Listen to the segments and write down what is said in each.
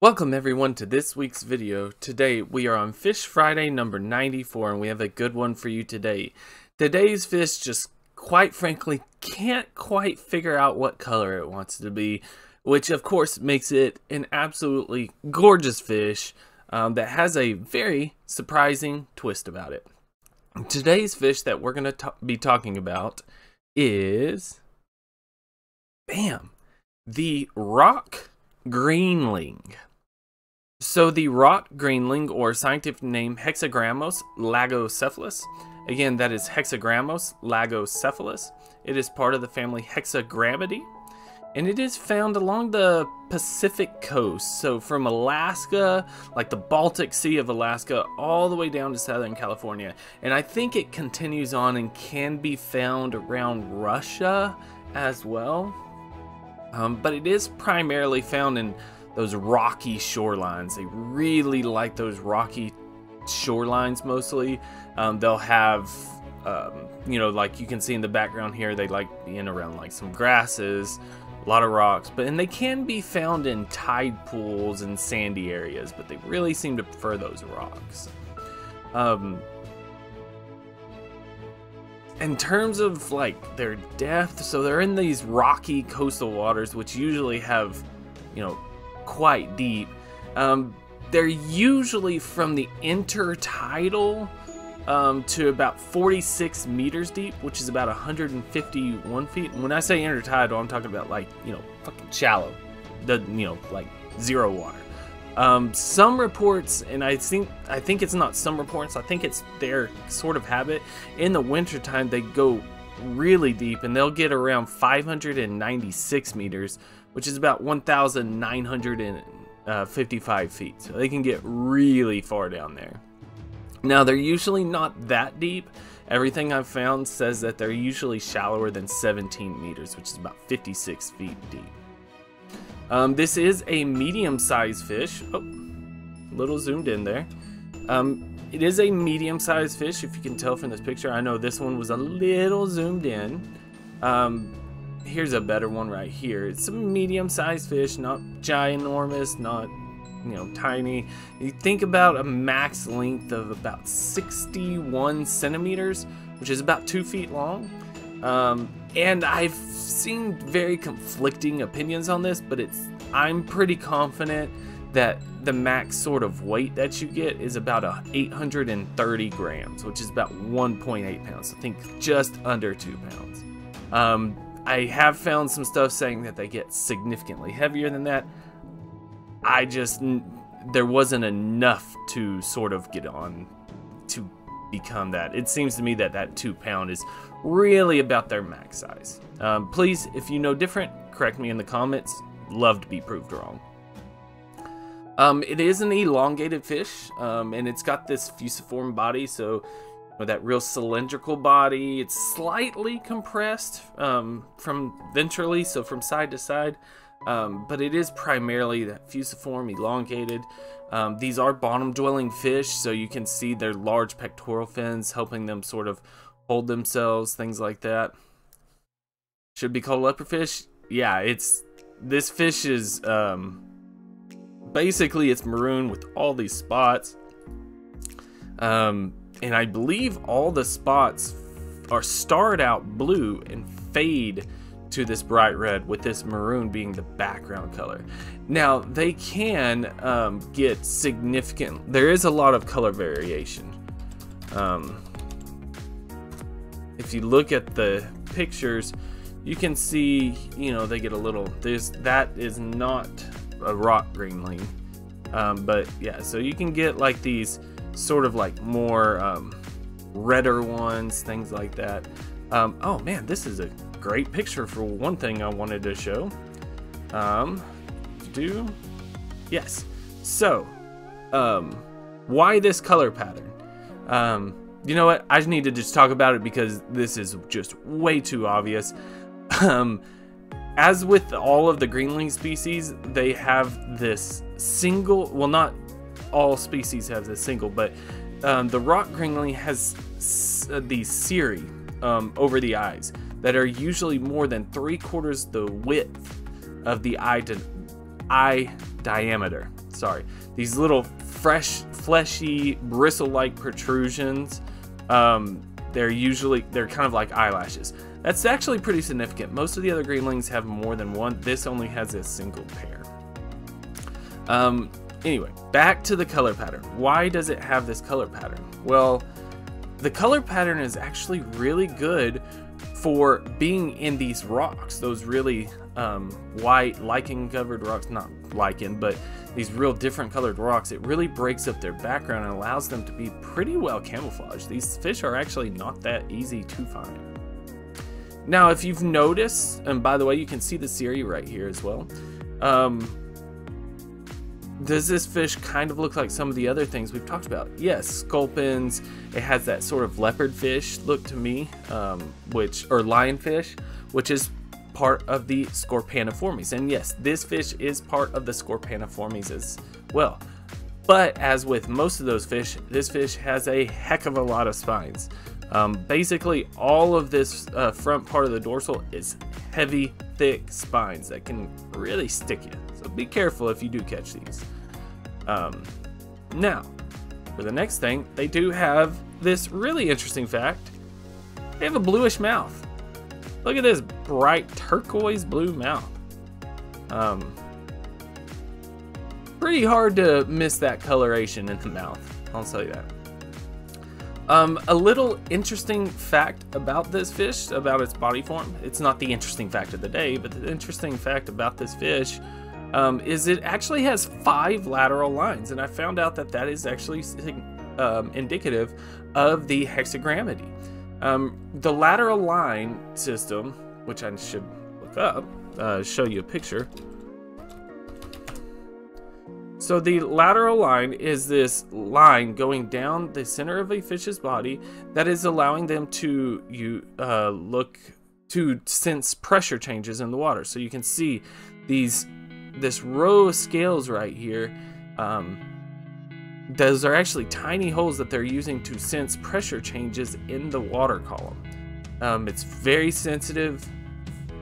Welcome everyone to this week's video. Today we are on Fish Friday number 94 and we have a good one for you today. Today's fish just quite frankly can't quite figure out what color it wants to be, which of course makes it an absolutely gorgeous fish um, that has a very surprising twist about it. Today's fish that we're going to be talking about is, bam, the rock greenling. So the rock greenling, or scientific name Hexagrammos lagocephalus, again that is Hexagrammos lagocephalus. It is part of the family Hexagrammidae, and it is found along the Pacific coast. So from Alaska, like the Baltic Sea of Alaska, all the way down to Southern California. And I think it continues on and can be found around Russia as well. Um, but it is primarily found in those rocky shorelines. They really like those rocky shorelines mostly. Um, they'll have, um, you know, like you can see in the background here, they like being around like some grasses, a lot of rocks, but and they can be found in tide pools and sandy areas, but they really seem to prefer those rocks. Um, in terms of like their depth, so they're in these rocky coastal waters, which usually have, you know, quite deep. Um, they're usually from the intertidal um, to about 46 meters deep, which is about 151 feet. And when I say intertidal, I'm talking about like, you know, fucking shallow, the, you know, like zero water. Um, some reports, and I think I think it's not some reports. I think it's their sort of habit. In the wintertime, they go really deep, and they'll get around 596 meters, which is about 1,955 feet. So they can get really far down there. Now they're usually not that deep. Everything I've found says that they're usually shallower than 17 meters, which is about 56 feet deep. Um, this is a medium-sized fish. Oh, little zoomed in there. Um, it is a medium-sized fish, if you can tell from this picture. I know this one was a little zoomed in. Um, here's a better one right here. It's a medium-sized fish, not ginormous, not you know tiny. You think about a max length of about 61 centimeters, which is about two feet long. Um, and I've seen very conflicting opinions on this, but it's I'm pretty confident that the max sort of weight that you get is about a 830 grams, which is about 1.8 pounds. I think just under two pounds. Um, I have found some stuff saying that they get significantly heavier than that. I just there wasn't enough to sort of get on to become that. It seems to me that that two pound is really about their max size. Um, please, if you know different, correct me in the comments. Love to be proved wrong. Um, it is an elongated fish, um, and it's got this fusiform body, so with that real cylindrical body. It's slightly compressed um, from ventrally, so from side to side, um, but it is primarily that fusiform, elongated. Um, these are bottom-dwelling fish, so you can see their large pectoral fins helping them sort of hold themselves, things like that. Should be called leopard fish. Yeah, it's this fish is um, basically it's maroon with all these spots. Um, and I believe all the spots are starred out blue and fade to this bright red with this maroon being the background color. Now they can um, get significant, there is a lot of color variation. Um, if you look at the pictures, you can see, you know, they get a little, there's, that is not a rock greenling. Um, but yeah, so you can get like these sort of like more um, redder ones, things like that. Um, oh man, this is a great picture for one thing I wanted to show. Um, do, yes. So, um, why this color pattern? Um, you know what? I just need to just talk about it because this is just way too obvious. Um, as with all of the greenling species, they have this single, well, not all species have this single, but um, the rock greenling has uh, these cirri um, over the eyes that are usually more than three quarters the width of the eye, eye diameter. sorry, these little fresh, fleshy, bristle-like protrusions. Um, they're usually they're kind of like eyelashes. That's actually pretty significant. Most of the other greenlings have more than one. This only has a single pair. Um, anyway, back to the color pattern. Why does it have this color pattern? Well, the color pattern is actually really good for being in these rocks, those really um, white lichen covered rocks, not lichen, but these real different colored rocks, it really breaks up their background and allows them to be pretty well camouflaged. These fish are actually not that easy to find. Now, if you've noticed, and by the way, you can see the Cirri right here as well. Um, does this fish kind of look like some of the other things we've talked about? Yes, sculpins. It has that sort of leopard fish look to me, um, which or lionfish, which is part of the Scorpaeniformes. And yes, this fish is part of the Scorpaeniformes as well. But as with most of those fish, this fish has a heck of a lot of spines. Um, basically, all of this uh, front part of the dorsal is heavy, thick spines that can really stick you. Be careful if you do catch these. Um, now, for the next thing, they do have this really interesting fact. They have a bluish mouth. Look at this bright turquoise blue mouth. Um, pretty hard to miss that coloration in the mouth. I'll tell you that. Um, a little interesting fact about this fish, about its body form. It's not the interesting fact of the day, but the interesting fact about this fish um, is it actually has five lateral lines, and I found out that that is actually um, indicative of the Hexagrammidae. Um, the lateral line system, which I should look up, uh, show you a picture. So the lateral line is this line going down the center of a fish's body that is allowing them to you uh, look to sense pressure changes in the water. So you can see these this row of scales right here, um, those are actually tiny holes that they're using to sense pressure changes in the water column. Um, it's very sensitive,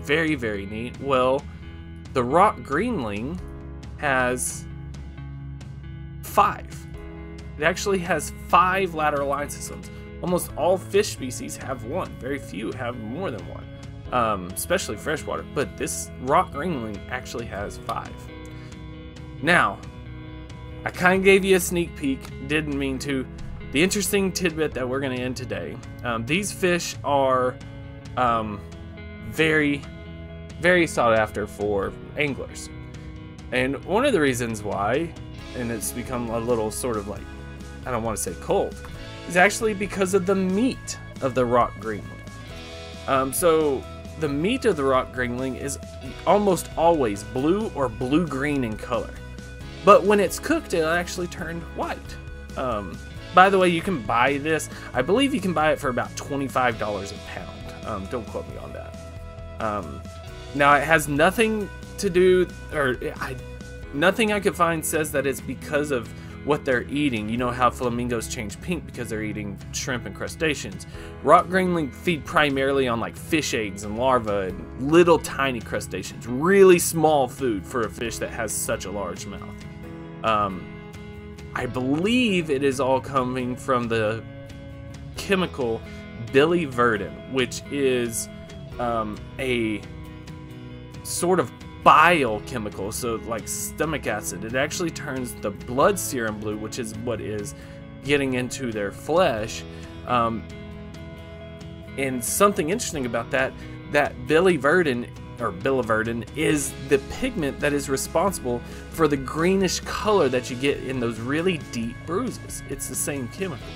very, very neat. Well, the rock greenling has five. It actually has five lateral line systems. Almost all fish species have one. Very few have more than one um, especially freshwater. But this rock greenling actually has five. Now, I kind of gave you a sneak peek, didn't mean to. The interesting tidbit that we're going to end today um, these fish are um, very, very sought after for anglers. And one of the reasons why, and it's become a little sort of like, I don't want to say cold, is actually because of the meat of the rock greenling. Um, so the meat of the rock greenling is almost always blue or blue-green in color. But when it's cooked, it actually turned white. Um, by the way, you can buy this. I believe you can buy it for about $25 a pound. Um, don't quote me on that. Um, now, it has nothing to do, or I, nothing I could find says that it's because of what they're eating. You know how flamingos change pink because they're eating shrimp and crustaceans. Rock greenling feed primarily on like fish eggs and larvae and little tiny crustaceans. Really small food for a fish that has such a large mouth. Um, I believe it is all coming from the chemical biliverdin, which is um, a sort of bile chemical, so like stomach acid. It actually turns the blood serum blue, which is what is getting into their flesh. Um, and something interesting about that, that biliverdin or biliverdin is the pigment that is responsible for the greenish color that you get in those really deep bruises. It's the same chemical.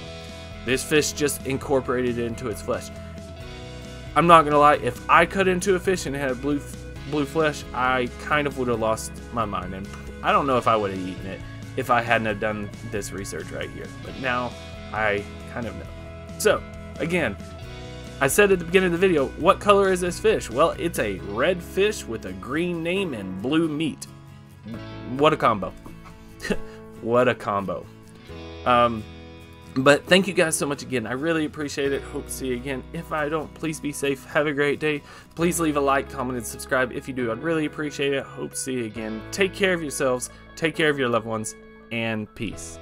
This fish just incorporated it into its flesh. I'm not gonna lie, if I cut into a fish and it had blue blue flesh, I kind of would have lost my mind, and I don't know if I would have eaten it if I hadn't have done this research right here. But now I kind of know. So again, I said at the beginning of the video, what color is this fish? Well, it's a red fish with a green name and blue meat. What a combo. what a combo. Um, But thank you guys so much again. I really appreciate it. Hope to see you again. If I don't, please be safe. Have a great day. Please leave a like, comment, and subscribe if you do. I'd really appreciate it. Hope to see you again. Take care of yourselves, take care of your loved ones, and peace.